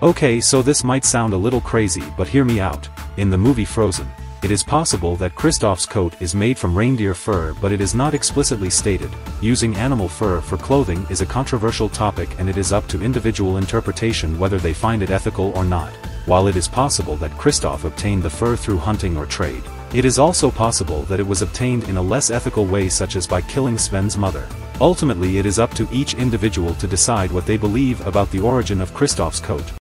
Okay so this might sound a little crazy but hear me out, in the movie Frozen, it is possible that Kristoff's coat is made from reindeer fur but it is not explicitly stated, using animal fur for clothing is a controversial topic and it is up to individual interpretation whether they find it ethical or not, while it is possible that Kristoff obtained the fur through hunting or trade. It is also possible that it was obtained in a less ethical way such as by killing Sven's mother. Ultimately it is up to each individual to decide what they believe about the origin of Kristoff's coat.